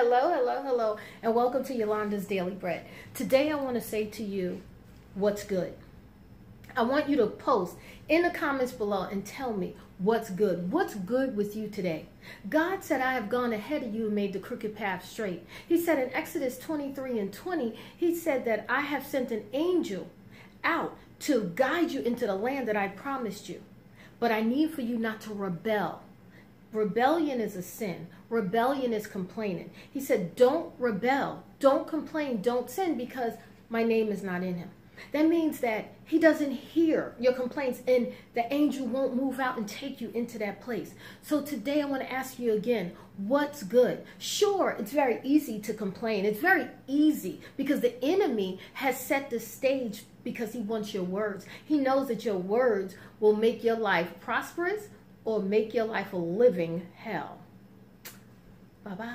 Hello, hello, hello, and welcome to Yolanda's Daily Bread. Today I want to say to you what's good. I want you to post in the comments below and tell me what's good. What's good with you today? God said, I have gone ahead of you and made the crooked path straight. He said in Exodus 23 and 20, He said that I have sent an angel out to guide you into the land that I promised you. But I need for you not to rebel. Rebellion is a sin. Rebellion is complaining. He said, Don't rebel. Don't complain. Don't sin because my name is not in him. That means that he doesn't hear your complaints and the angel won't move out and take you into that place. So today I want to ask you again, what's good? Sure, it's very easy to complain. It's very easy because the enemy has set the stage because he wants your words. He knows that your words will make your life prosperous or make your life a living hell. Bye bye.